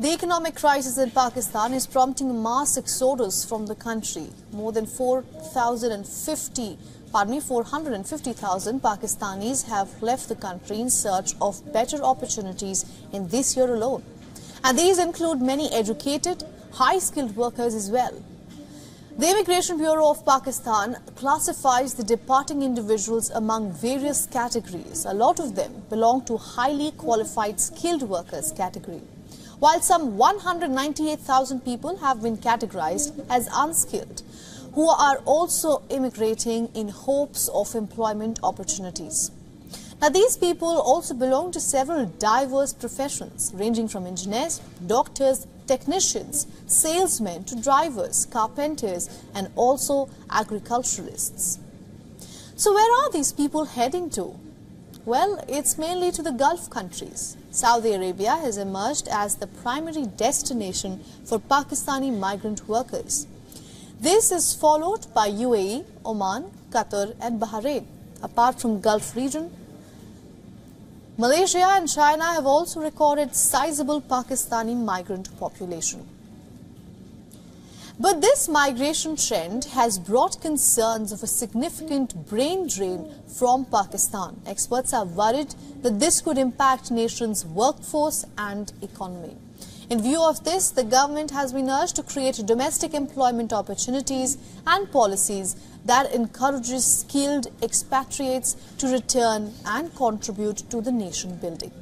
The economic crisis in Pakistan is prompting mass exodus from the country. More than 4,050, pardon me, 450,000 Pakistanis have left the country in search of better opportunities in this year alone. And these include many educated, high-skilled workers as well. The Immigration Bureau of Pakistan classifies the departing individuals among various categories. A lot of them belong to highly qualified skilled workers category while some 198,000 people have been categorized as unskilled, who are also immigrating in hopes of employment opportunities. Now, these people also belong to several diverse professions, ranging from engineers, doctors, technicians, salesmen to drivers, carpenters, and also agriculturalists. So, where are these people heading to? Well, it's mainly to the Gulf countries. Saudi Arabia has emerged as the primary destination for Pakistani migrant workers. This is followed by UAE, Oman, Qatar and Bahrain. Apart from Gulf region, Malaysia and China have also recorded sizable Pakistani migrant population. But this migration trend has brought concerns of a significant brain drain from Pakistan. Experts are worried that this could impact nation's workforce and economy. In view of this, the government has been urged to create domestic employment opportunities and policies that encourages skilled expatriates to return and contribute to the nation building.